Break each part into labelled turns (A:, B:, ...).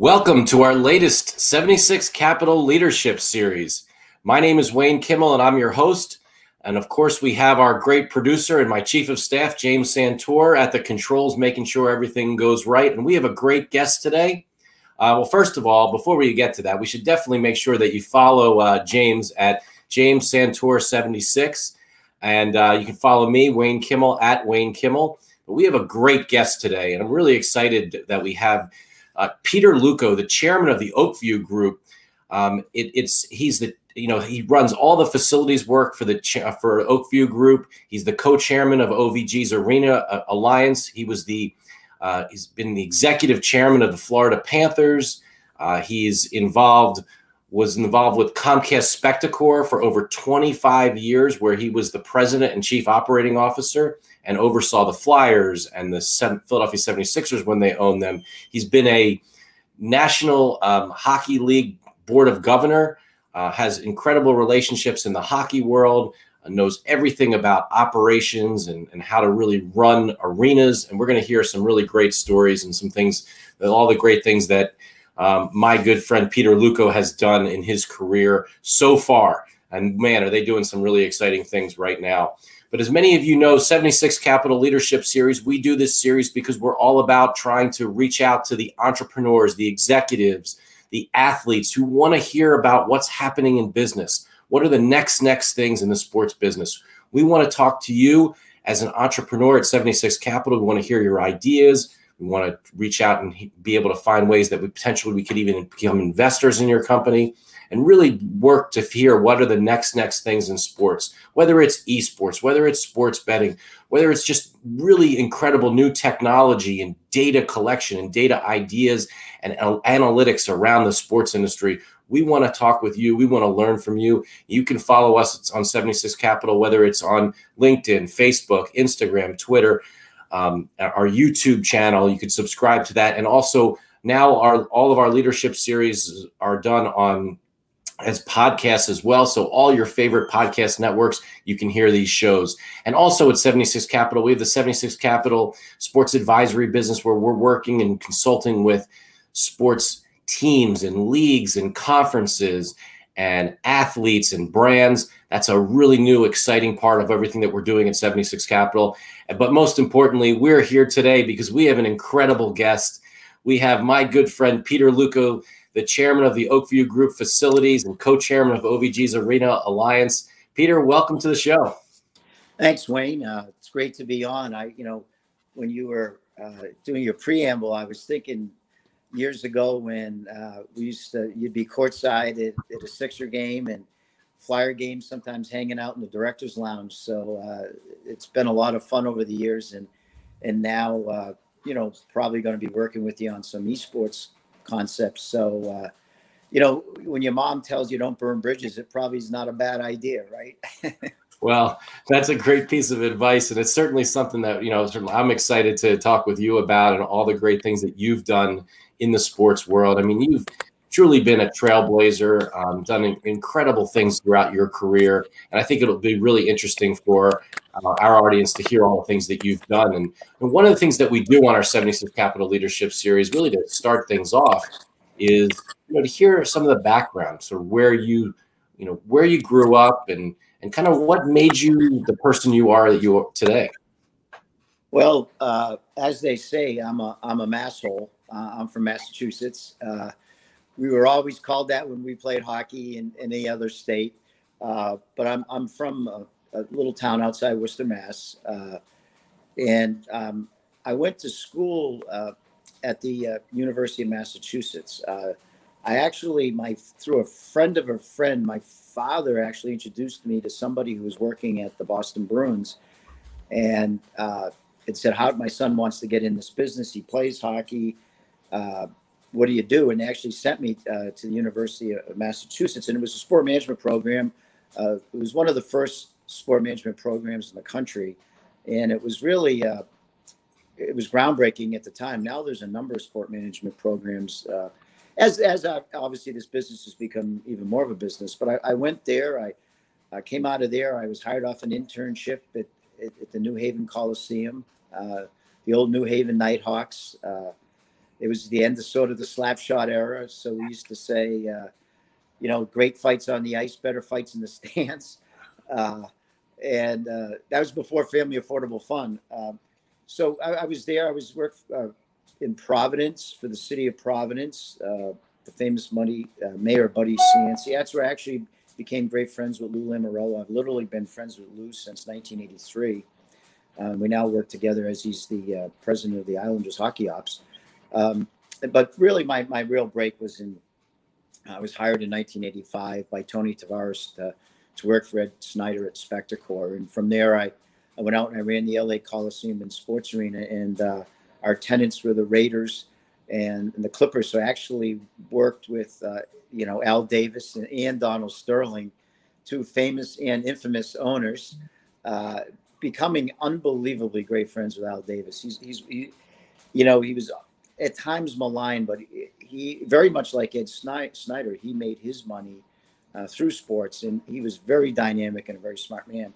A: Welcome to our latest 76 Capital Leadership Series. My name is Wayne Kimmel, and I'm your host. And of course, we have our great producer and my chief of staff, James Santor, at the controls, making sure everything goes right. And we have a great guest today. Uh, well, first of all, before we get to that, we should definitely make sure that you follow uh, James at James Santor76. And uh, you can follow me, Wayne Kimmel, at Wayne Kimmel. But we have a great guest today, and I'm really excited that we have uh, Peter Luukko, the chairman of the Oakview Group. Um, it, it's he's the you know he runs all the facilities work for the for Oakview Group. He's the co-chairman of OVG's Arena uh, Alliance. He was the uh, he's been the executive chairman of the Florida Panthers. Uh, he's involved was involved with Comcast Spectacor for over 25 years, where he was the president and chief operating officer and oversaw the Flyers and the Philadelphia 76ers when they owned them. He's been a National um, Hockey League Board of Governor, uh, has incredible relationships in the hockey world, uh, knows everything about operations and, and how to really run arenas. And we're going to hear some really great stories and some things, all the great things that um, my good friend Peter Luukko has done in his career so far. And man, are they doing some really exciting things right now. But as many of you know, 76 Capital Leadership Series, we do this series because we're all about trying to reach out to the entrepreneurs, the executives, the athletes who want to hear about what's happening in business. What are the next next things in the sports business? We want to talk to you as an entrepreneur at 76 Capital. We want to hear your ideas. We want to reach out and be able to find ways that we potentially we could even become investors in your company and really work to hear what are the next next things in sports whether it's esports whether it's sports betting whether it's just really incredible new technology and data collection and data ideas and analytics around the sports industry. We want to talk with you. We want to learn from you. You can follow us on 76 capital whether it's on linkedin facebook instagram twitter um, our youtube channel. You can subscribe to that. And also now our all of our leadership series are done on as podcasts as well. So all your favorite podcast networks, you can hear these shows. And also at 76 Capital, we have the 76 Capital Sports Advisory business where we're working and consulting with sports teams and leagues and conferences and athletes and brands. That's a really new, exciting part of everything that we're doing at 76 Capital. But most importantly, we're here today because we have an incredible guest. We have my good friend Peter Luukko the chairman of the Oakview Group Facilities and co-chairman of OVG's Arena Alliance. Peter, welcome to the show.
B: Thanks, Wayne. Uh, it's great to be on. I, you know, when you were uh, doing your preamble, I was thinking years ago when uh, we used to, you'd be courtside at, at, a Sixer game and Flyer game, sometimes hanging out in the director's lounge. So uh, it's been a lot of fun over the years, and and now, uh, you know, probably going to be working with you on some esports concepts. So, uh, you know, when your mom tells you don't burn bridges, it probably is not a bad idea, right?
A: well, that's a great piece of advice, and it's certainly something that you know I'm excited to talk with you about, and all the great things that you've done in the sports world. I mean, you've truly been a trailblazer, um, done incredible things throughout your career, and I think it'll be really interesting for uh, our audience to hear all the things that you've done. And, and, one of the things that we do on our 76 Capital Leadership Series, really to start things off, is you know to hear some of the background, so where you you know where you grew up and and kind of what made you the person you are that you are today.
B: Well, uh, as they say, I'm a I'm a masshole. Uh, I'm from Massachusetts. Uh, we were always called that when we played hockey in, in any other state. Uh, but I'm, I'm from a, little town outside Worcester, Mass. Uh, and um, I went to school uh, at the uh, University of Massachusetts. Uh, I actually, my through a friend of a friend, my father actually introduced me to somebody who was working at the Boston Bruins, and uh, it said, "How my son wants to get in this business. He plays hockey." What do you do? And they actually sent me uh, to the University of Massachusetts, and it was a sport management program. Uh, it was one of the first sport management programs in the country, and it was really uh, it was groundbreaking at the time. Now there's a number of sport management programs. Uh, as as obviously this business has become even more of a business, but I, I went there. I, I came out of there. I was hired off an internship at, at, at the New Haven Coliseum, uh, the old New Haven Nighthawks. Uh, it was the end of sort of the slap shot era. So we used to say, uh, you know, great fights on the ice, better fights in the stands. And uh, that was before Family Affordable Fund. Um, so I, I, was there. I was work uh, in Providence for the city of Providence, uh, the famous money, uh, Mayor Buddy Cianci. That's where I actually became great friends with Lou Lamoriello. I've literally been friends with Lou since 1983. Um, we now work together as he's the uh, president of the Islanders Hockey Ops. Um, but really, my, my real break was in, I was hired in 1985 by Tony Tavares to, to work for Ed Snider at Spectacor. And from there, I, I went out and I ran the LA Coliseum and Sports Arena. And uh, our tenants were the Raiders and, and, the Clippers. So I actually worked with, uh, you know, Al Davis and, and, Donald Sterling, two famous and infamous owners. Uh, becoming unbelievably great friends with Al Davis. He's, he's he, you know, he was at times maligned, but he very much like Ed Snider, he made his money uh, through sports, and he was very dynamic and a very smart man.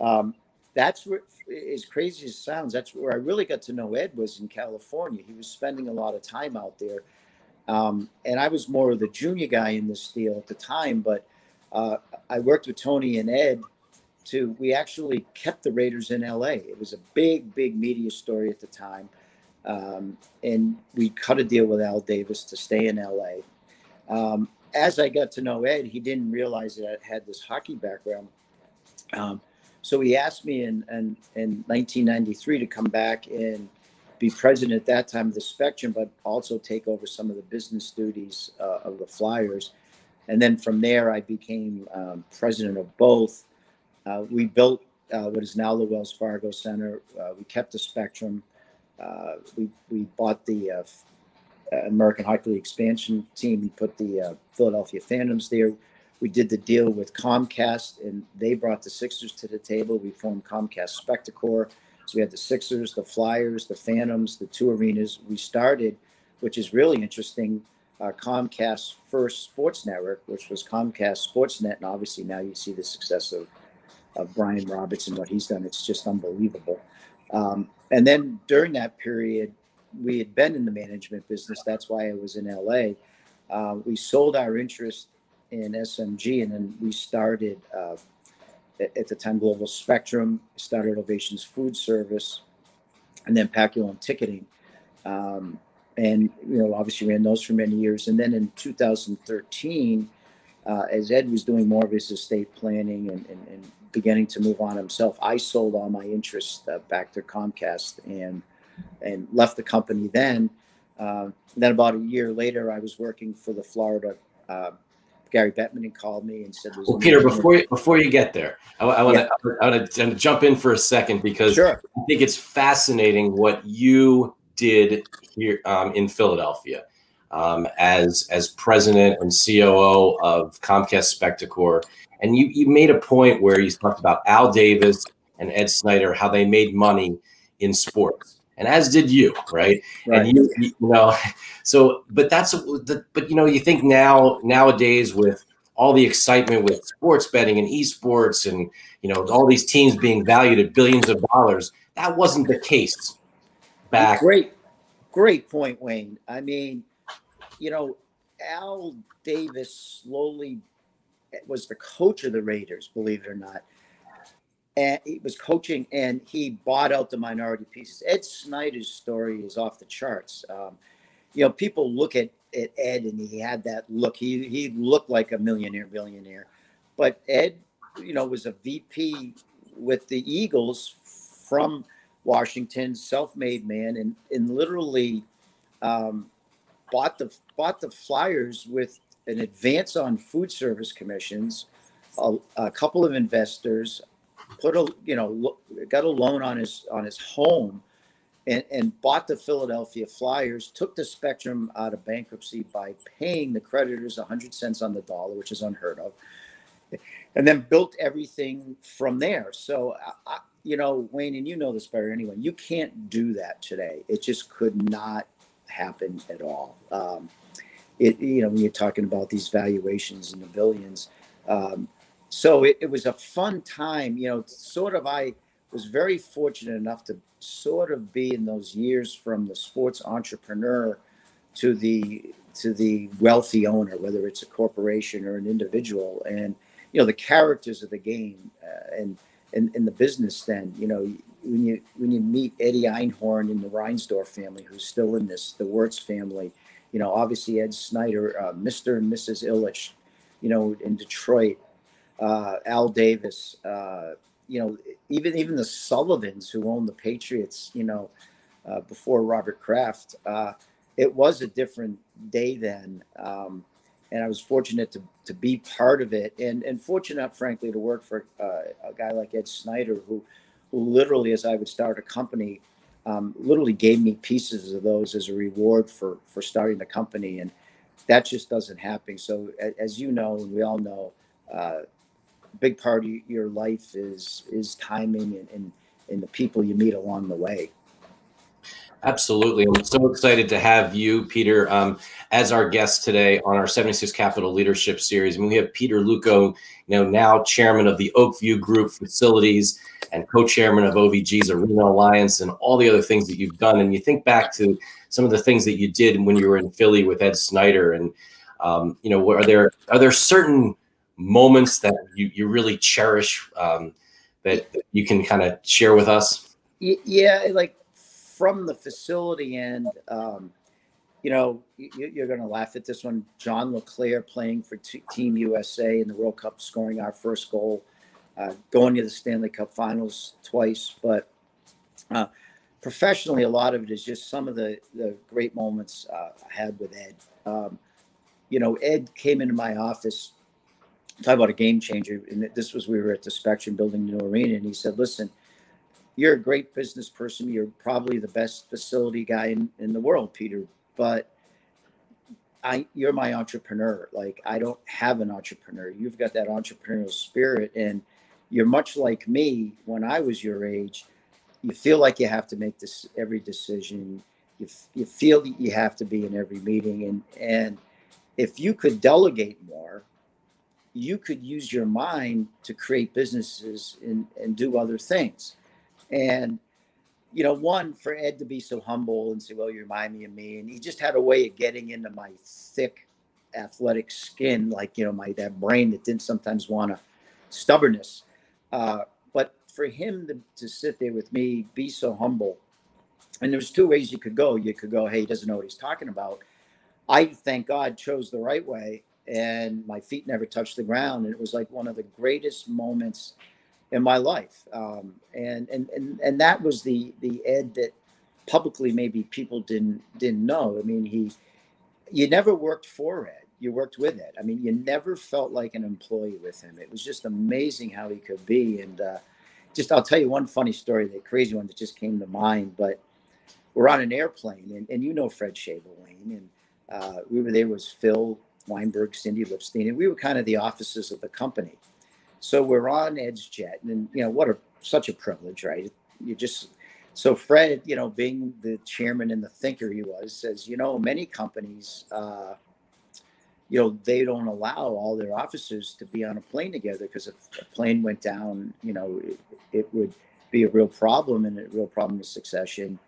B: Um, that's where, as crazy as it sounds, that's where I really got to know Ed was in California. He was spending a lot of time out there, um, and I was more of the junior guy in this deal at the time. But uh, I worked with Tony and Ed to. We actually kept the Raiders in LA. It was a big, big media story at the time. Um, and we cut a deal with Al Davis to stay in LA. Um, as I got to know Ed, he didn't realize that I had this hockey background. Um, so he asked me in, in, in 1993 to come back and be president at that time of the Spectrum, but also take over some of the business duties uh, of the Flyers. And then from there, I became um, president of both. Uh, we built uh, what is now the Wells Fargo Center. Uh, we kept the Spectrum. Uh, we we bought the uh, uh, American Hockey League expansion team. We put the Philadelphia Phantoms there. We did the deal with Comcast, and they brought the Sixers to the table. We formed Comcast Spectacor. So we had the Sixers, the Flyers, the Phantoms, the two arenas. We started, which is really interesting, uh, Comcast's first sports network, which was Comcast Sportsnet. And obviously now you see the success of, of Brian Roberts and what he's done. It's just unbelievable. Um, and then during that period, we had been in the management business. That's why I was in LA. Uh, we sold our interest in SMG, and then we started uh, at the time Global Spectrum, started Ovations Food Service, and then Paciolan Ticketing. Um, and you know, obviously ran those for many years. And then in 2013, uh, as Ed was doing more of his estate planning and, and, and beginning to move on himself, I sold all my interest uh, back to Comcast and and left the company then. Uh, then about a year later, I was working for the Florida. Uh, Gary Bettman called me and said,
A: "Well, Peter, before you, before you get there, I, I want to yeah. jump in for a second because sure. I think it's fascinating what you did here um, in Philadelphia um, as as president and COO of Comcast Spectacor and you, you made a point where you talked about Al Davis and Ed Snider how they made money in sports. And as did you, right? right. And you, you know, so, but that's, the, but you know, you think now, nowadays with all the excitement with sports betting and esports and, you know, all these teams being valued at billions of dollars, that wasn't the case back.
B: Great, great point, Wayne. I mean, you know, Al Davis slowly was the coach of the Raiders, believe it or not. And he was coaching and he bought out the minority pieces. Ed Snider's story is off the charts. Um, you know, people look at, at Ed and he had that look. He, he looked like a millionaire, billionaire. But Ed, you know, was a VP with the Eagles from Washington, self-made man, and, and literally um, bought the bought the Flyers with an advance on food service commissions, a, a couple of investors, put a you know got a loan on his on his home, and, and bought the Philadelphia Flyers. Took the Spectrum out of bankruptcy by paying the creditors hundred cents on the dollar, which is unheard of, and then built everything from there. So. I, you know, Wayne, and you know this better anyway. You can't do that today. It just could not happen at all. Um, it, you know, when you're talking about these valuations in the billions. Um, so it, it was a fun time, you know, sort of, I was very fortunate enough to sort of be in those years from the sports entrepreneur to the to the wealthy owner, whether it's a corporation or an individual, and you know the characters of the game uh, and in, in the business. Then you know when you when you meet Eddie Einhorn in the Reinsdorf family, who's still in this, the Wirtz family, you know obviously Ed Snider, uh, Mr. and Mrs. Ilitch, you know in Detroit, uh, Al Davis, uh, you know even even the Sullivans who owned the Patriots, you know uh, before Robert Kraft. Uh, it was a different day then. Um, and I was fortunate to, to be part of it and, and fortunate, frankly, to work for uh, a guy like Ed Snider, who, who literally, as I would start a company, um, literally gave me pieces of those as a reward for, for starting the company. And that just doesn't happen. So as you know, and we all know, uh, big part of your life is, is timing and, and, and the people you meet along the way.
A: Absolutely. I'm so excited to have you, Peter, um, as our guest today on our 76 Capital Leadership Series. I mean, we have Peter Luukko, you know, now chairman of the Oakview Group Facilities and co-chairman of OVG's Arena Alliance and all the other things that you've done. And you think back to some of the things that you did when you were in Philly with Ed Snider. And, um, you know, are there are there certain moments that you, you really cherish um, that you can kind of share with us?
B: Yeah, like from the facility end, um, you know, you, are going to laugh at this one. John LeClair playing for Team USA in the World Cup, scoring our first goal, uh, going to the Stanley Cup Finals twice. But uh, professionally, a lot of it is just some of the, the great moments uh, I had with Ed. Um, you know, Ed came into my office, talk about a game changer. And this was, we were at the Spectrum building the new arena. And he said, listen, you're a great business person. You're probably the best facility guy in, in the world, Peter. But I, you're my entrepreneur. Like I don't have an entrepreneur. You've got that entrepreneurial spirit, and you're much like me when I was your age. You feel like you have to make this every decision. You, you feel that you have to be in every meeting, and and if you could delegate more, you could use your mind to create businesses and, and do other things. And, you know, one for Ed to be so humble and say, well, you remind me of me. And he just had a way of getting into my thick athletic skin, like, you know, my that brain that didn't sometimes want to stubbornness. Uh, but for him to, to sit there with me, be so humble. And there's two ways you could go. You could go, hey, he doesn't know what he's talking about. I thank God chose the right way and my feet never touched the ground. And it was like one of the greatest moments in my life. Um, and, and, and, and that was the, the Ed that publicly maybe people didn't, didn't know. I mean, he, you never worked for Ed, you worked with Ed. I mean, you never felt like an employee with him. It was just amazing how he could be. And uh, just, I'll tell you one funny story, the crazy one that just came to mind, but we're on an airplane and, and you know, Fred Shabel and uh, we were there was Phil Weinberg, Cindy Lipstein, and we were kind of the offices of the company. So we're on Ed's jet, and you know what a such a privilege, right? You just so Fred, you know, being the chairman and the thinker he was, says, you know, many companies, uh, you know, they don't allow all their officers to be on a plane together because if a plane went down, you know, it, it would be a real problem and a real problem with succession.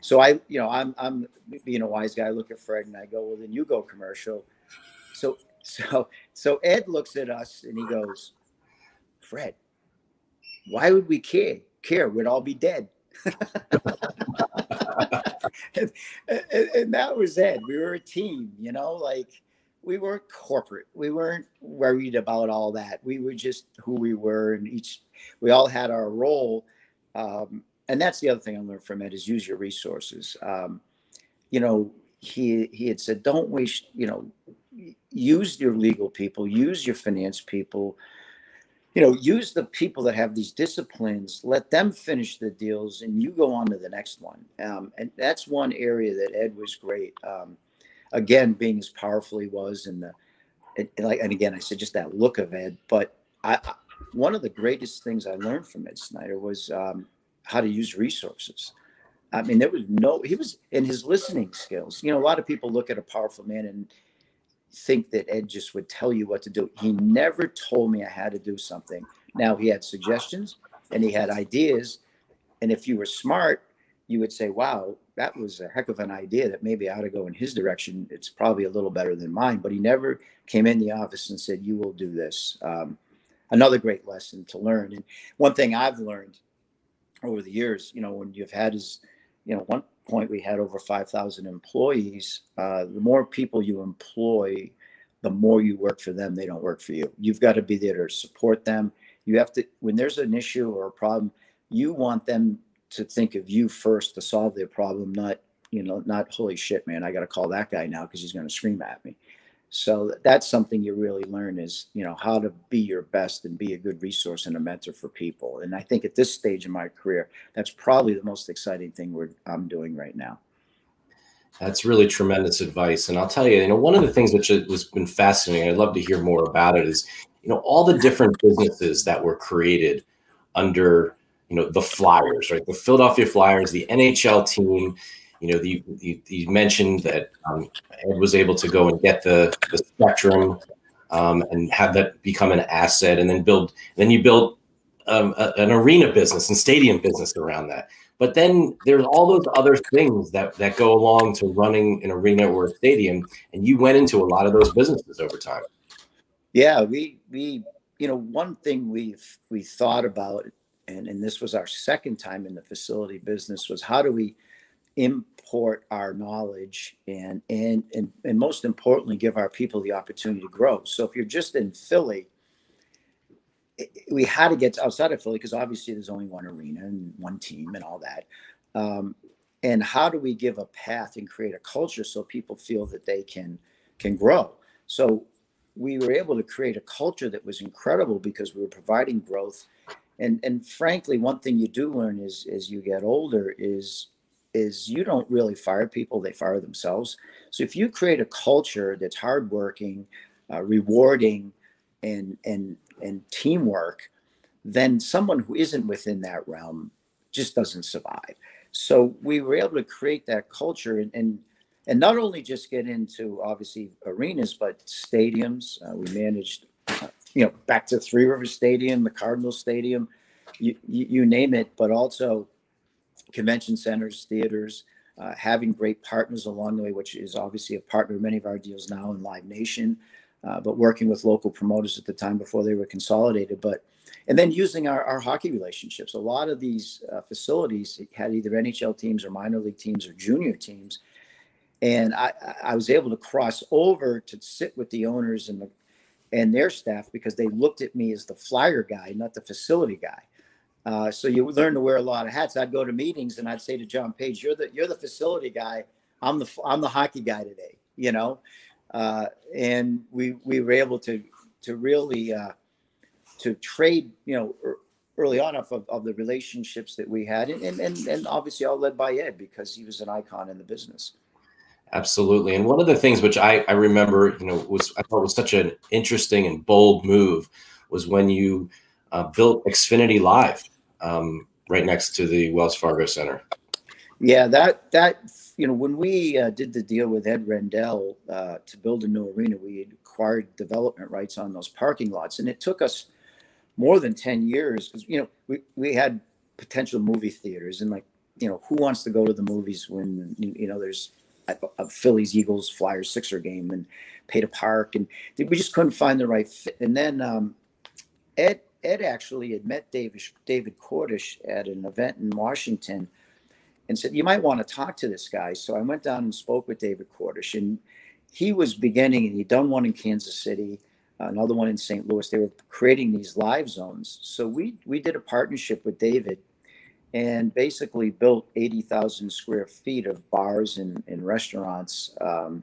B: So I, you know, I'm I'm being a wise guy. I look at Fred and I go, well, then you go commercial. So so so Ed looks at us and he goes, Fred, why would we care? Care, we'd all be dead. and, and, and, that was it. We were a team, you know, like we weren't corporate. We weren't worried about all that. We were just who we were, and each we all had our role. Um, and that's the other thing I learned from Ed is use your resources. Um, you know, he he had said, don't waste. You know, use your legal people, use your finance people, you know, use the people that have these disciplines, let them finish the deals, and you go on to the next one. Um, and that's one area that Ed was great. Um, again, being as powerful he was, and the and, like, and again, I said just that look of Ed. But I, I, one of the greatest things I learned from Ed Snider was um, how to use resources. I mean, there was no, he was in his listening skills. You know, a lot of people look at a powerful man and think that Ed just would tell you what to do. He never told me I had to do something. Now he had suggestions and he had ideas, and if you were smart, you would say, wow, that was a heck of an idea that maybe I ought to go in his direction. It's probably a little better than mine. But he never came in the office and said, you will do this. Um, another great lesson to learn. And one thing I've learned over the years, you know, when you've had is, you know, one point we had over 5,000 employees. Uh, the more people you employ, the more you work for them, they don't work for you. You've got to be there to support them. You have to, when there's an issue or a problem, you want them to think of you first to solve their problem, not you know, not holy shit, man, I got to call that guy now because he's going to scream at me. So that's something you really learn is you know how to be your best and be a good resource and a mentor for people. And I think at this stage in my career, that's probably the most exciting thing we're I'm doing right now.
A: That's really tremendous advice. And I'll tell you, you know, one of the things which has been fascinating, I'd love to hear more about it, is, you know, all the different businesses that were created under you know the Flyers, right? The Philadelphia Flyers, the NHL team. You know, you mentioned that um, Ed was able to go and get the the Spectrum um, and have that become an asset, and then build. then you build um, a, an arena business and stadium business around that. But then there's all those other things that that go along to running an arena or a stadium, and you went into a lot of those businesses over time.
B: Yeah, we we you know one thing we've we thought about and, and this was our second time in the facility business was how do we import our knowledge and and and, and most importantly give our people the opportunity to grow. So if you're just in philly we had to get outside of philly because obviously there's only one arena and one team and all that um, and how do we give a path and create a culture so people feel that they can can grow? So we were able to create a culture that was incredible because we were providing growth. And and frankly one thing you do learn is as you get older is is you don't really fire people they fire themselves. So if you create a culture that's hardworking uh, rewarding and and and teamwork then someone who isn't within that realm just doesn't survive. So we were able to create that culture and and, and not only just get into obviously arenas but stadiums. Uh, we managed you know, back to Three River Stadium, the Cardinal Stadium, you, you, you name it, but also convention centers, theaters, uh, having great partners along the way, which is obviously a partner of many of our deals now in Live Nation, uh, but working with local promoters at the time before they were consolidated. But and then using our, our hockey relationships. A lot of these uh, facilities had either NHL teams or minor league teams or junior teams. And I, I was able to cross over to sit with the owners and the and their staff because they looked at me as the flyer guy, not the facility guy. Uh, so you learn to wear a lot of hats. I'd go to meetings and I'd say to John Page, "You're the you're the facility guy. I'm the I'm the hockey guy today." You know, uh, and we we were able to to really uh, to trade. You know, early on off of, of the relationships that we had, and, and and obviously all led by Ed because he was an icon in the business.
A: Absolutely. And one of the things which I, I remember, you know, was I thought was such an interesting and bold move was when you uh, built Xfinity Live um, right next to the Wells Fargo Center.
B: Yeah, that that you know when we uh, did the deal with Ed Rendell uh, to build a new arena, we acquired development rights on those parking lots, and it took us more than ten years because you know we we had potential movie theaters and like you know who wants to go to the movies when you know there's a Phillies, Eagles, Flyers, Sixer game and pay to park, and we just couldn't find the right fit. And then um, Ed Ed actually had met David David Cordish at an event in Washington, and said you might want to talk to this guy. So I went down and spoke with David Cordish, and he was beginning, and he'd done one in Kansas City, another one in St. Louis. They were creating these live zones. So we we did a partnership with David and basically built 80,000 square feet of bars and, and restaurants. Um,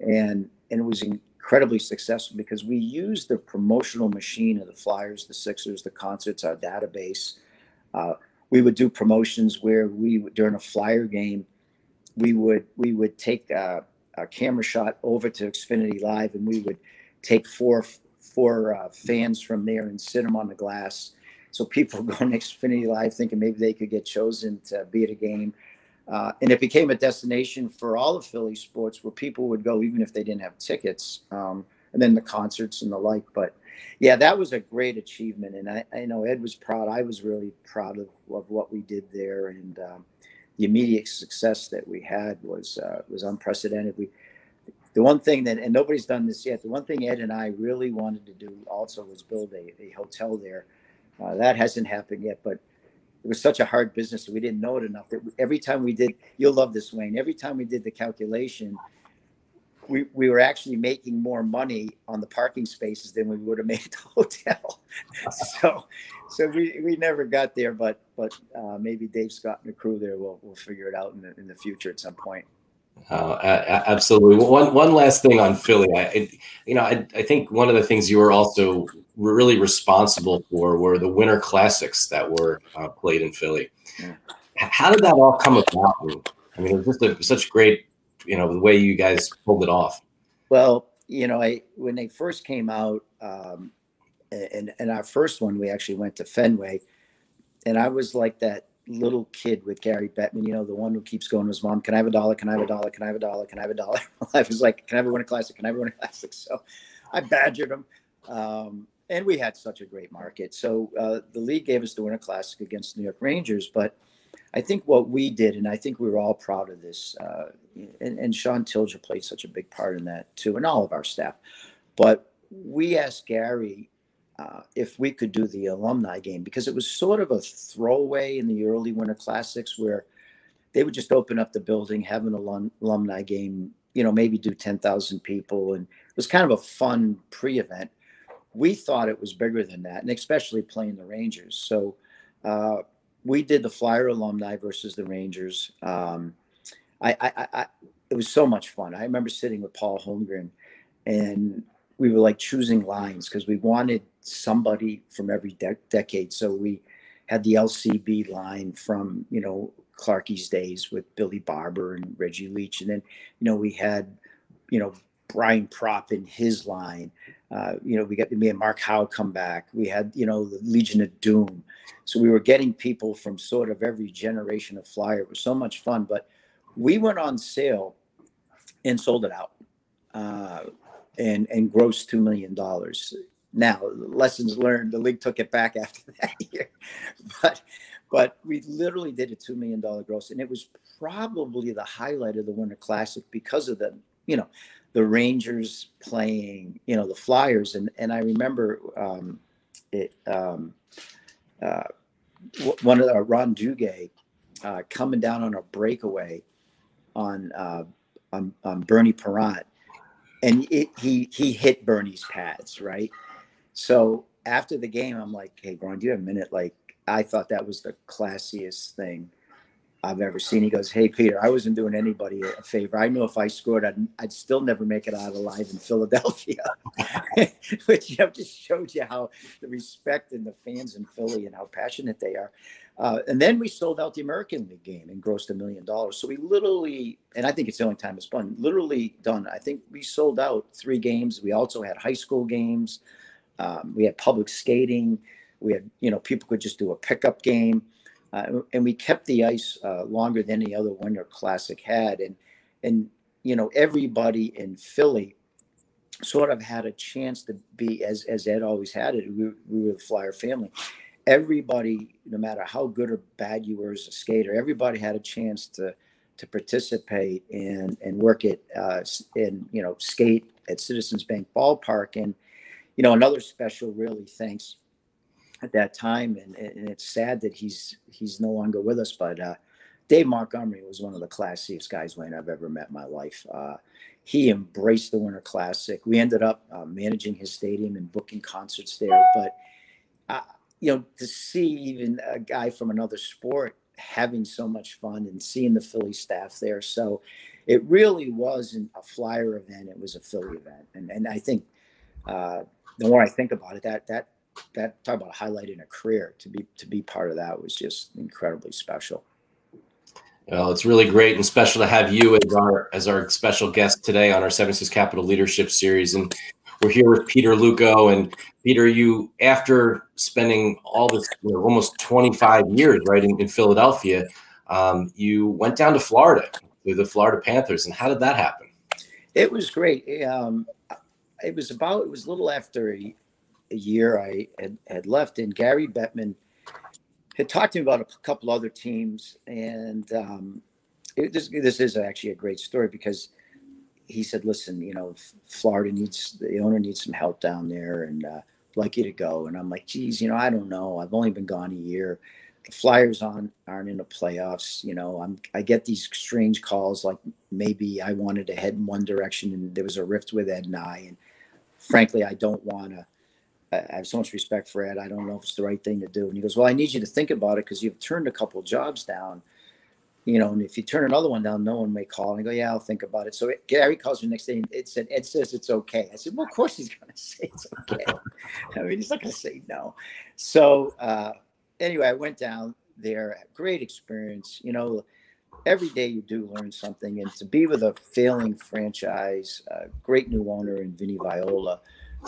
B: and, and it was incredibly successful because we use the promotional machine of the Flyers, the Sixers, the concerts, our database. Uh, we would do promotions where we would, during a Flyer game, we would we would take a, a camera shot over to Xfinity Live, and we would take four four uh, fans from there and sit them on the glass so people go to Xfinity Live thinking maybe they could get chosen to be at a game. Uh, and it became a destination for all of Philly sports where people would go even if they didn't have tickets. Um, and then the concerts and the like. But yeah, that was a great achievement. And I, I know Ed was proud. I was really proud of, of what we did there. And um, the immediate success that we had was uh, was unprecedented. We the one thing that and nobody's done this yet. The one thing Ed and I really wanted to do also was build a, a hotel there. Uh, that hasn't happened yet, but it was such a hard business we didn't know it enough that every time we did, you'll love this, Wayne. Every time we did the calculation, we, we were actually making more money on the parking spaces than we would have made at the hotel. so, so we, we never got there, but but uh, maybe Dave Scott and the crew there will will figure it out in the, in the future at some point.
A: Uh, absolutely. One one last thing on Philly. I, you know, I, I think one of the things you were also really responsible for were the Winter Classics that were uh, played in Philly. Yeah. How did that all come about? I mean, it was just a, such great, you know, the way you guys pulled it off.
B: Well, you know, I when they first came out, um, and and our first one, we actually went to Fenway, and I was like that little kid with Gary Bettman, you know, the one who keeps going to his mom, can I have a dollar? Can I have a dollar? Can I have a dollar? Can I have a dollar? I was like, can I ever win a classic? Can I ever win a classic? So I badgered him. Um, and we had such a great market. So uh, the league gave us the Winter Classic against the New York Rangers. But I think what we did, and I think we were all proud of this, uh, and, and Shawn Tilger played such a big part in that too, and all of our staff. But we asked Gary uh, if we could do the alumni game because it was sort of a throwaway in the early winter classics where they would just open up the building, have an alum, alumni game, you know, maybe do 10,000 people. And it was kind of a fun pre event. We thought it was bigger than that, and especially playing the Rangers. So uh, we did the Flyer alumni versus the Rangers. Um, I, I, I, it was so much fun. I remember sitting with Paul Holmgren and we were like choosing lines because we wanted somebody from every de- decade. So we had the LCB line from you know Clarkie's days with Billy Barber and Reggie Leach, and then you know we had you know Brian Propp in his line. Uh, you know, we got me and Mark Howe come back. We had, you know, the Legion of Doom. So we were getting people from sort of every generation of flyer. It was so much fun. But we went on sale and sold it out. Uh, and and grossed two million dollars. Now, lessons learned. The league took it back after that year, but but we literally did a two million dollar gross, and it was probably the highlight of the Winter Classic because of the you know the Rangers playing you know the Flyers, and and I remember um, it. Um, uh, one of the, uh, Ron Duguay uh, coming down on a breakaway on uh, on, on Bernie Parent and it, he he hit Bernie's pads, right? So after the game, I'm like, "Hey, Ron, do you have a minute?" Like, I thought that was the classiest thing I've ever seen. He goes, "Hey, Peter, I wasn't doing anybody a favor. I knew if I scored, I'd, I'd still never make it out alive in Philadelphia." Which you know, just showed you how the respect in the fans in Philly and how passionate they are. Uh, and then we sold out the American League game and grossed a million dollars. So we literally, and I think it's the only time it's fun, literally done. I think we sold out three games. We also had high school games. Um, we had public skating. We had, you know, people could just do a pickup game. Uh, and we kept the ice uh, longer than any other Winter Classic had. And, and, you know, everybody in Philly sort of had a chance to be, as, as Ed always had it, we, we were the Flyer family everybody, no matter how good or bad you were as a skater, everybody had a chance to to participate and and work at uh, and you know skate at Citizens Bank Ballpark. And you know another special, really thanks at that time. And, and it's sad that he's he's no longer with us, but. Uh, Dave Montgomery was one of the classiest guys Wayne I've ever met in my life. Uh, he embraced the Winter Classic. We ended up uh, managing his stadium and booking concerts there. But uh, you know, to see even a guy from another sport having so much fun and seeing the Philly staff there. So it really wasn't a flyer event; it was a Philly event, and and I think uh, the more I think about it, that that that talk about a highlight in a career to be to be part of that was just incredibly special.
A: Well, it's really great and special to have you as our as our special guest today on our 76 Capital Leadership Series. And we're here with Peter Luukko. And Peter, you, after spending all this, you know, almost 25 years, right, in, in Philadelphia, um, you went down to Florida with the Florida Panthers. And how did that happen?
B: It was great. Um, it was about, it was a little after a, a year I had, had left, and Gary Bettman had talked to me about a couple other teams, and um, it, this this is actually a great story because he said, "Listen, you know, Florida needs the owner needs some help down there, and uh, like you to go." And I'm like, "Geez, you know, I don't know. I've only been gone a year. The Flyers on aren't in the playoffs. You know, I'm I get these strange calls like maybe I wanted to head in one direction, and there was a rift with Ed and I, and frankly, I don't want to." I have so much respect for Ed. I don't know if it's the right thing to do. And he goes, Well, I need you to think about it because you've turned a couple jobs down you know, and if you turn another one down, no one may call. And I go, yeah, I'll think about it. So Gary calls me next day and it said, Ed says it's okay. I said, well, of course he's going to say it's okay. I mean, he's not going to say no. So uh, anyway, I went down there, great experience. You know, every day you do learn something. And to be with a failing franchise, uh, great new owner in Vinny Viola,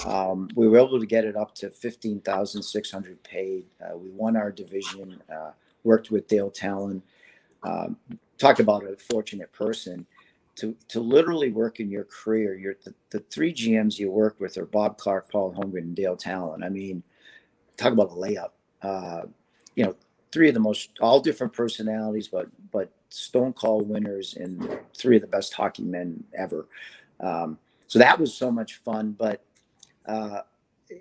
B: um, we were able to get it up to 15,600 paid. Uh, we won our division, uh, worked with Dale Tallon um, talk about a fortunate person to to literally work in your career. You're the, the three GMs you work with are Bob Clarke, Paul Holmgren, and Dale Tallon. I mean, talk about a layup. Uh, you know, three of the most all different personalities, but but stone cold winners and three of the best hockey men ever. Um, so that was so much fun. But uh,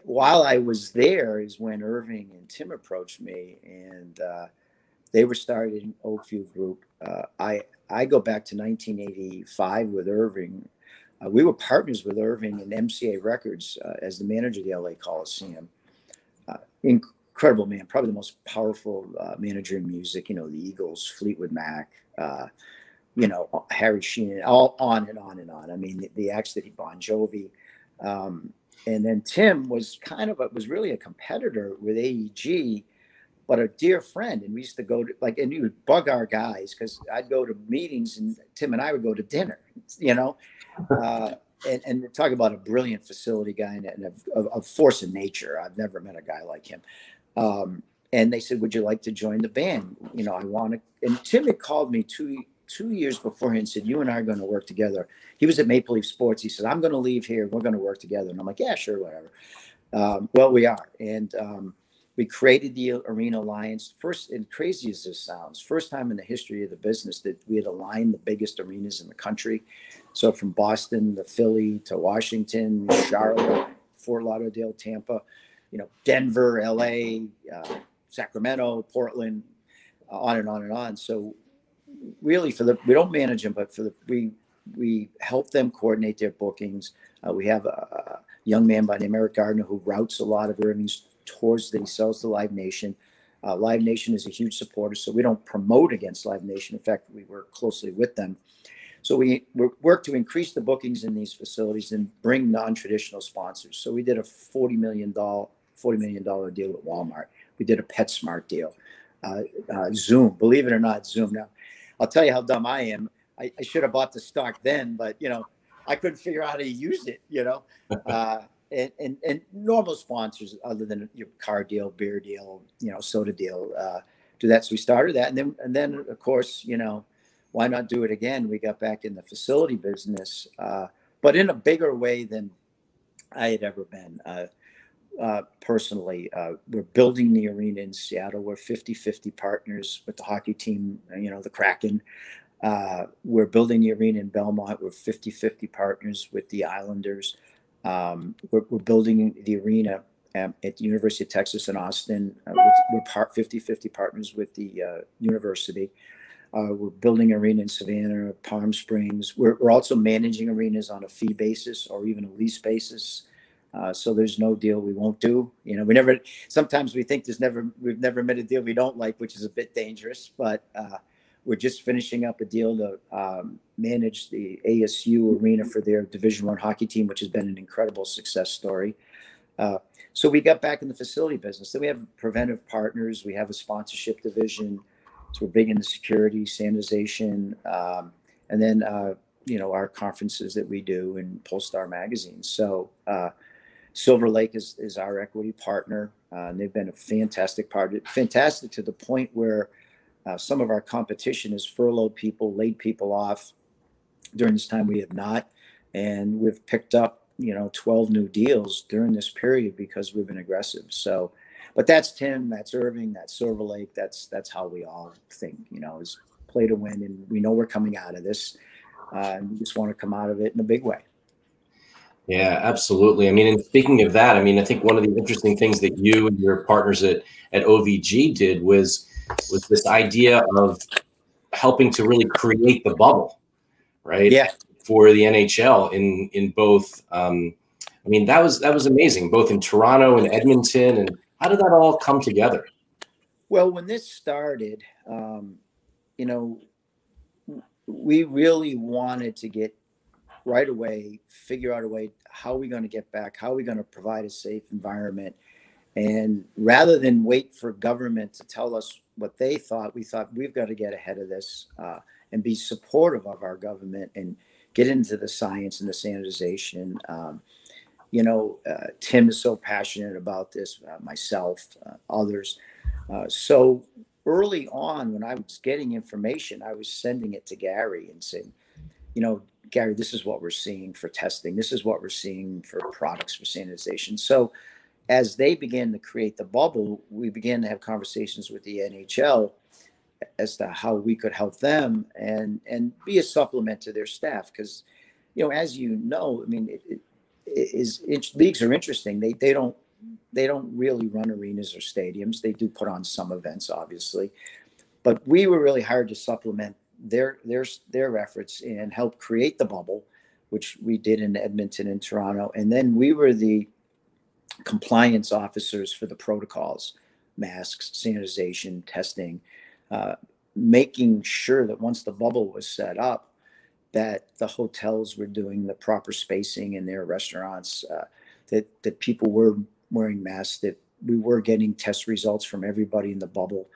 B: while I was there, is when Irving and Tim approached me and. Uh, they were started in Oakview Group. Uh, I I go back to 1985 with Irving. Uh, we were partners with Irving and MCA Records uh, as the manager of the LA Coliseum. Uh, incredible man, probably the most powerful uh, manager in music. You know, the Eagles, Fleetwood Mac, uh, you know, Harry Sheehan, all on and on and on. I mean, the, the acts that he Bon Jovi. Um, and then Tim was kind of a, was really a competitor with AEG but a dear friend. And we used to go to like, and he would bug our guys because I'd go to meetings and Tim and I would go to dinner, you know, uh, and, and talk about a brilliant facility guy and, and a, a, force of nature. I've never met a guy like him. Um, and they said, "Would you like to join the band?" You know, I want to. And Tim had called me two two years beforehand and said, "You and I are going to work together." He was at Maple Leaf Sports. He said, "I'm going to leave here. We're going to work together." And I'm like, "Yeah, sure, whatever." Um, well, we are, and um, we created the Arena Alliance. First, and crazy as this sounds, first time in the history of the business that we had aligned the biggest arenas in the country. So from Boston to Philly to Washington, Charlotte, Fort Lauderdale, Tampa, you know, Denver, LA, uh, Sacramento, Portland, uh, on and on and on. So really, for the we don't manage them, but for the we we help them coordinate their bookings. Uh, we have a, a, young man by the name Eric Gardner who routes a lot of Irving's tours that he sells to Live Nation. Uh, Live Nation is a huge supporter, so we don't promote against Live Nation. In fact, we work closely with them. So we, we work to increase the bookings in these facilities and bring non-traditional sponsors. So we did a forty million dollar forty million dollar deal with Walmart. We did a PetSmart deal. Uh, uh, Zoom, believe it or not, Zoom. Now, I'll tell you how dumb I am. I, I, should have bought the stock then, but you know, I couldn't figure out how to use it. You know, uh, and, and, and normal sponsors other than your car deal, beer deal, you know, soda deal, uh, do that. So we started that, and then and then of course, you know, why not do it again? We got back in the facility business, uh, but in a bigger way than I had ever been. Uh, uh, personally, uh, we're building the arena in Seattle. We're 50-50 partners with the hockey team, you know, the Kraken. Uh, we're building the arena in Belmont. We're 50-50 partners with the Islanders. Um, we're, we're, building the arena at, at, the University of Texas in Austin. Uh, with, we're part 50-50 partners with the uh, university. Uh, we're building arena in Savannah, Palm Springs. We're, we're, also managing arenas on a fee basis or even a lease basis. Uh, so there's no deal we won't do. You know, we never. Sometimes we think there's never we've never made a deal we don't like, which is a bit dangerous. But uh, we're just finishing up a deal to um, manage the ASU arena for their Division One hockey team, which has been an incredible success story. Uh, so we got back in the facility business. Then we have preventive partners. We have a sponsorship division. So we're big into security, sanitization, um, and then uh, you know our conferences that we do in Pollstar magazines. So uh, Silver Lake is is our equity partner, uh, and they've been a fantastic partner. Fantastic to the point where uh, some of our competition has furloughed people, laid people off. During this time, we have not, and we've picked up you know 12 new deals during this period because we've been aggressive. So, but that's Tim, that's Irving, that's Silver Lake. That's that's how we all think. You know, is play to win, and we know we're coming out of this, uh, and we just want to come out of it in a big way.
A: Yeah, absolutely. I mean, and speaking of that, I mean, I think one of the interesting things that you and your partners at at OVG did was was this idea of helping to really create the bubble, right?
B: Yeah.
A: For the NHL in in both. Um, I mean, that was that was amazing, both in Toronto and Edmonton. And how did that all come together?
B: Well, when this started, um, you know, we really wanted to get right away, figure out a way how are we going to get back, how are we going to provide a safe environment. And rather than wait for government to tell us what they thought, we thought we've got to get ahead of this uh, and be supportive of our government and get into the science and the sanitization. Um, you know, uh, Tim is so passionate about this, uh, myself, uh, others. Uh, so early on, when I was getting information, I was sending it to Gary and saying, you know, Gary, this is what we're seeing for testing. This is what we're seeing for products for sanitization. So, as they began to create the bubble, we began to have conversations with the NHL as to how we could help them and and be a supplement to their staff. Because, you know, as you know, I mean, it, it is it, leagues are interesting. They they don't they don't really run arenas or stadiums. They do put on some events, obviously, but we were really hired to supplement their their their efforts and help create the bubble, which we did in Edmonton and Toronto, and then we were the compliance officers for the protocols, masks, sanitization, testing, uh, making sure that once the bubble was set up, that the hotels were doing the proper spacing in their restaurants, uh, that that people were wearing masks, that we were getting test results from everybody in the bubble.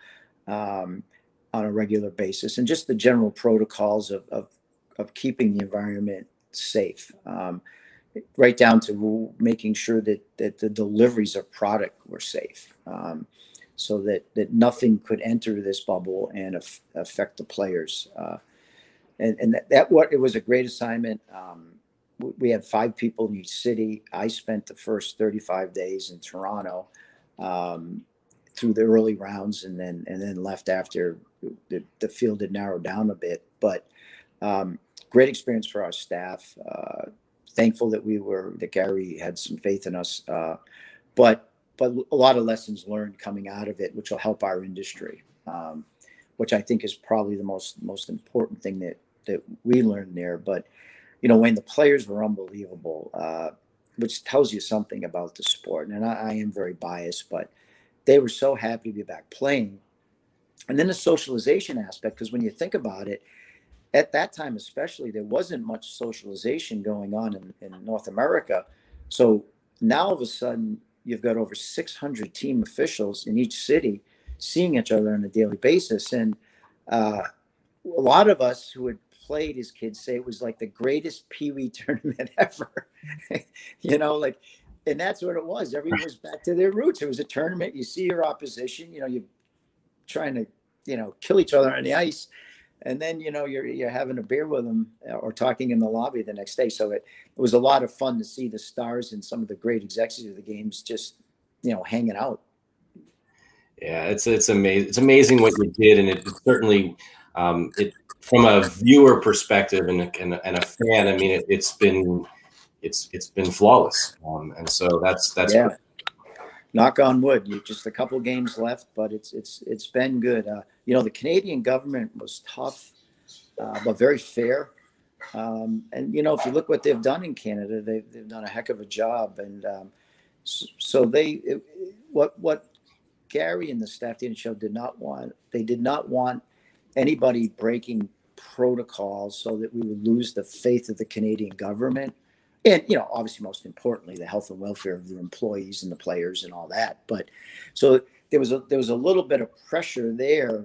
B: Um, on a regular basis and just the general protocols of, of, of keeping the environment safe. Um, right down to making sure that, that the deliveries of product were safe um, so that, that nothing could enter this bubble and af- affect the players. Uh, and and that, that, what it was a great assignment. Um, we had five people in each city. I spent the first 35 days in Toronto um, through the early rounds and then and then left after the, the field had narrowed down a bit. But um, great experience for our staff. Uh, thankful that we were that Gary had some faith in us. Uh, but but a lot of lessons learned coming out of it, which will help our industry. Um, which I think is probably the most most important thing that that we learned there. But you know, when the players were unbelievable, uh, which tells you something about the sport. And I, I am very biased, but they were so happy to be back playing. And then the socialization aspect because when you think about it at that time especially there wasn't much socialization going on in, in north america. So now all of a sudden you've got over 600 team officials in each city seeing each other on a daily basis. And uh, a lot of us who had played as kids say it was like the greatest pee-wee tournament ever. You know like and that's what it was. Everyone was back to their roots. It was a tournament. You see your opposition you know you're trying to you know kill each other on the ice and then you know you're you're having a beer with them uh, or talking in the lobby the next day. So it, it was a lot of fun to see the stars and some of the great executives of the games just you know hanging out.
A: Yeah it's it's amazing it's amazing what you did and it, certainly um, it from a viewer perspective and a, and a, and a fan i mean it, has been it's it's been flawless um, and so that's that's
B: yeah knock on wood, you just a couple games left, but it's it's it's been good. Uh, you know, the Canadian government was tough, uh, but very fair. Um, and you know, if you look what they've done in Canada, they've, they've done a heck of a job. And um, so, they it, what what Gary and the staff didn't show did not want they did not want anybody breaking protocols so that we would lose the faith of the Canadian government and you know obviously most importantly the health and welfare of the employees and the players and all that. But so there was a there was a little bit of pressure there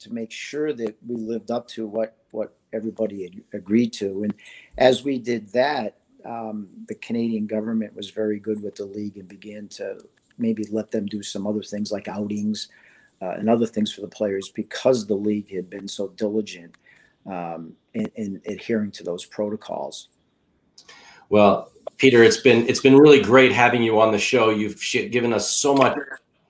B: to make sure that we lived up to what what everybody had agreed to. And as we did that um, the canadian government was very good with the league and began to maybe let them do some other things like outings uh, and other things for the players because the league had been so diligent um, in, in adhering to those protocols
A: well, Peter, it's been it's been really great having you on the show. You've given us so much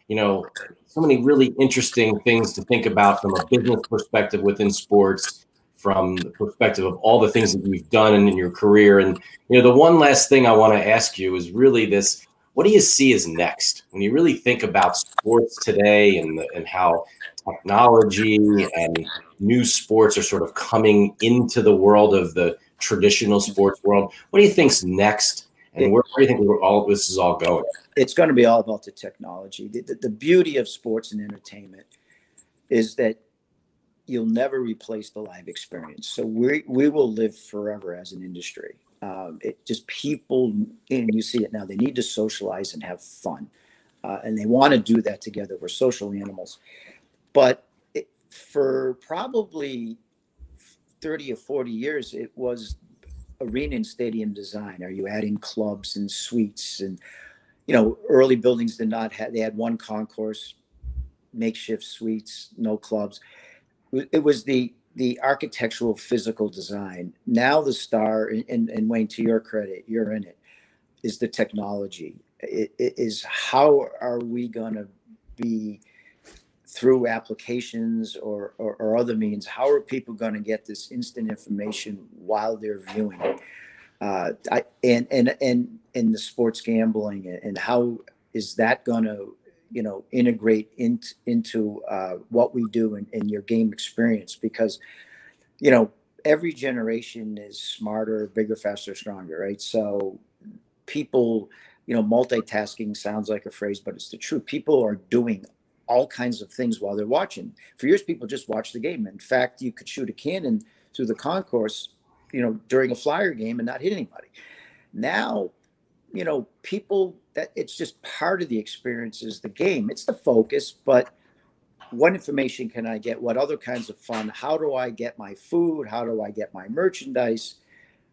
A: you know, so many really interesting things to think about from a business perspective within sports, from the perspective of all the things that you've done in, in your career. And, you know, the one last thing I want to ask you is really this what do you see as next when you really think about sports today and, and how technology and new sports are sort of coming into the world of the traditional sports world? What do you think's next? And where, where do you think all this is all going?
B: It's going to be all about the technology. The, the, the beauty of sports and entertainment is that you'll never replace the live experience. So we we will live forever as an industry. Um, it just people, and you see it now. They need to socialize and have fun, uh, and they want to do that together. We're social animals, but it, for probably thirty or forty years, it was arena and stadium design. Are you adding clubs and suites and you know early buildings did not have they had one concourse makeshift suites no clubs it was the the architectural physical design. Now the star, and, and Wayne, to your credit, you're in it, is the technology. It, it is how are we going to be through applications or, or, or, other means, how are people going to get this instant information while they're viewing? Uh, I, and, and, and, in the sports gambling and how is that going to you know integrate into into uh, what we do in, in your game experience? Because you know every generation is smarter bigger faster stronger right? So people you know multitasking sounds like a phrase but it's the truth. People are doing all kinds of things while they're watching for years people just watch the game in fact you could shoot a cannon through the concourse you know during a flyer game and not hit anybody now you know people that it's just part of the experience is the game. It's the focus, but what information can I get? What other kinds of fun? How do I get my food? How do I get my merchandise?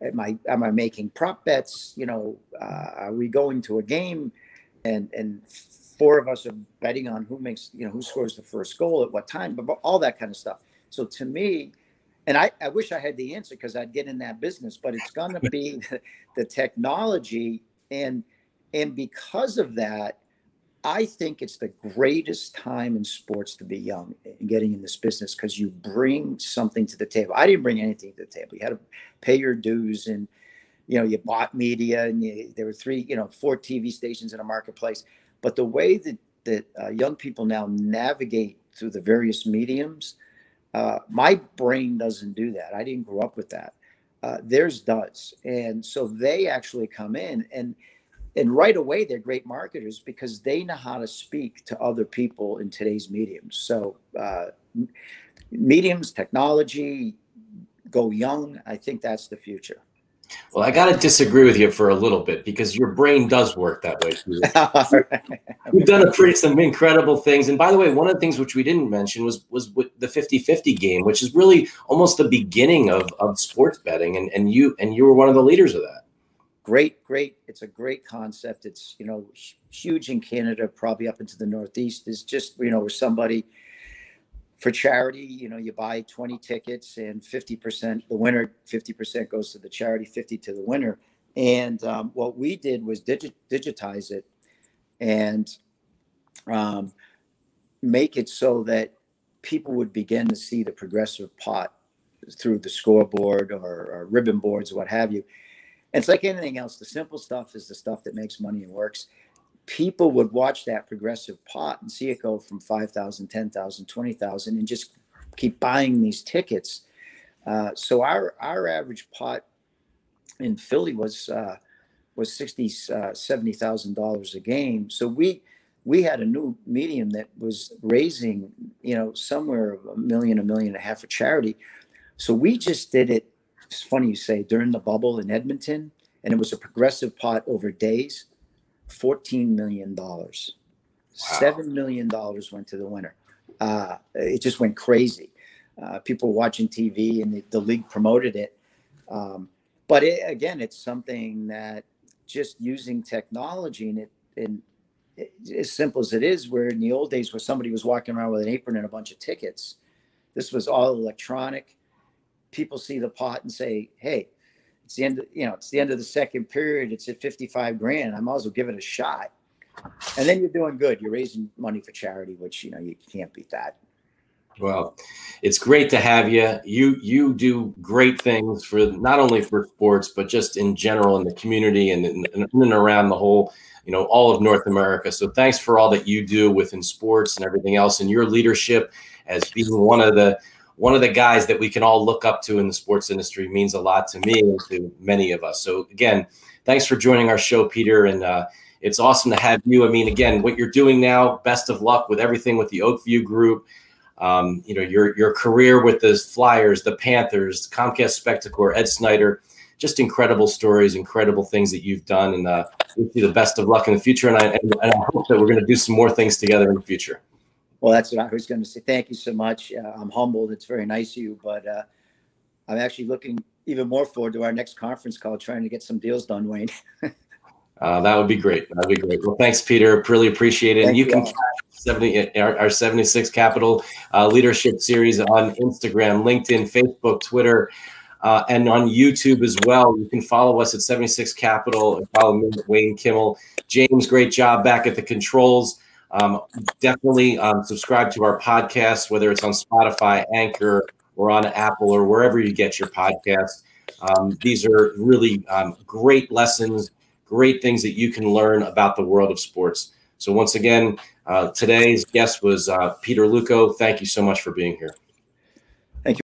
B: Am I am I making prop bets? You know, uh, are we going to a game, and and four of us are betting on who makes you know who scores the first goal at what time, but, but all that kind of stuff. So to me, and I, I wish I had the answer because I'd get in that business, but it's going to be the, the technology and and because of that, I think it's the greatest time in sports to be young and getting in this business because you bring something to the table. I didn't bring anything to the table. You had to pay your dues and you know you bought media and you, there were three you know four TV stations in a marketplace. But the way that that uh, young people now navigate through the various mediums, uh, my brain doesn't do that. I didn't grow up with that. Uh, theirs does, and so they actually come in and and right away they're great marketers because they know how to speak to other people in today's mediums so uh, mediums technology go young i think that's the future
A: well i got to disagree with you for a little bit because your brain does work that way We've done a pretty some incredible things and by the way one of the things which we didn't mention was was with the 50-50 game which is really almost the beginning of, of sports betting and, and you and you were one of the leaders of that
B: great, great. It's a great concept. It's you know huge in Canada, probably up into the Northeast. Is just you know where somebody for charity, you know, you buy 20 tickets and 50% the winner, 50% goes to the charity, 50 to the winner. And um, what we did was digi- digitize it and um, make it so that people would begin to see the progressive pot through the scoreboard or, or ribbon boards, or what have you And it's like anything else. The simple stuff is the stuff that makes money and works. People would watch that progressive pot and see it go from 5,000, 10,000, 20,000 and just keep buying these tickets. Uh, so our, our average pot in Philly was, uh, was 60, uh, $70,000 a game. So we, we had a new medium that was raising, you know, somewhere a million, a million and a half for charity. So we just did it it's funny you say during the bubble in Edmonton, and it was a progressive pot over days, $14 million. Wow. $7 million went to the winner. Uh, it just went crazy. Uh, people watching TV and the, the league promoted it. Um, but it, again, it's something that just using technology and it, and it, as simple as it is, where in the old days where somebody was walking around with an apron and a bunch of tickets, this was all electronic people see the pot and say, "Hey, it's the end. Of, you know, it's the end of the second period. It's at 55 grand. I might as well give it a shot." and then you're doing good. You're raising money for charity, which you know you can't beat that.
A: Well, it's great to have you. You you do great things for not only for sports but just in general in the community and in, and around the whole you know all of North America. So thanks for all that you do within sports and everything else, and your leadership as being one of the one of the guys that we can all look up to in the sports industry means a lot to me and to many of us. So again, thanks for joining our show, Peter, and uh, it's awesome to have you. I mean, again, what you're doing now, best of luck with everything with the Oak View Group. Um, you know, your your career with the Flyers, the Panthers, Comcast Spectacor, Ed Snider, just incredible stories, incredible things that you've done, and uh, wish you the best of luck in the future. And I, and, and I hope that we're going to do some more things together in the future.
B: Well, that's what I was going to say. Thank you so much. Uh, I'm humbled. It's very nice of you, but uh, I'm actually looking even more forward to our next conference call, trying to get some deals done, Wayne.
A: Uh, that would be great. That'd be great. Well, thanks, Peter. Really appreciate it. Thank and you, you can catch 70 our, our 76 Capital uh, Leadership Series on Instagram, LinkedIn, Facebook, Twitter, uh, and on YouTube as well. You can follow us at 76 Capital and follow me Wayne Kimmel. James, great job back at the controls. Um, definitely um, subscribe to our podcast, whether it's on Spotify, Anchor, or on Apple, or wherever you get your podcast. Um, these are really um, great lessons great things that you can learn about the world of sports. So once again, uh, today's guest was uh, Peter Luukko. Thank you so much for being here.